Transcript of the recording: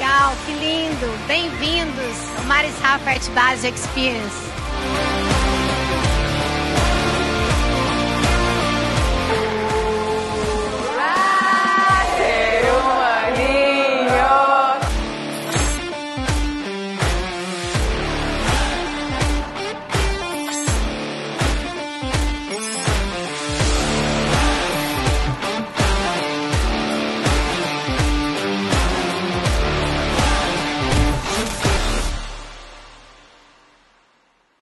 legal, que lindo. Bem-vindos ao Maris Rafa Art Base Experience.